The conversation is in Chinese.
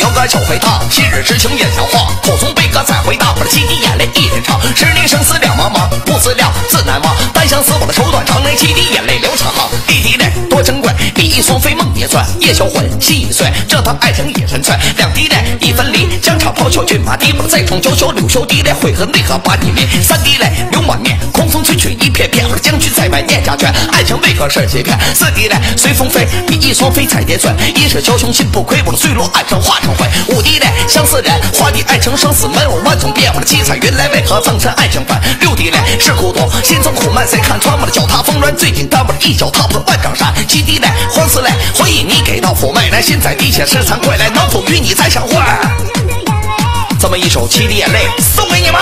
却又该求回答。昔日之情眼笑话，口中悲歌再回荡。我的七滴眼泪一天长，十年生死两茫茫，不思量自难忘。单相思我的手段长，那七滴眼泪流成行。弟弟嘞多珍贵，比翼双飞梦也转，夜销魂心已碎，这段爱情也纯粹。两滴泪一分离，疆场抛球骏马地，不再重九九柳秀弟嘞悔恨为何把你迷。三滴泪流满面，空风吹去一片片。我的将军在外念家眷，爱情为何是欺骗？四滴泪随风飞，比翼双飞彩蝶醉。一世枭雄心不亏，我的坠落爱成化成。滴嘞相思人，花底爱情生死门，我万种变。化的七彩云来为何赠身爱情本？六滴泪是孤独，心中苦闷谁看穿？我的脚踏风峦最紧单，我的一脚踏破万丈山。七滴泪黄四泪，回忆你给到妩媚，来心在滴血是惭愧，来能否与你再相会？这么一首七滴眼泪送给你们。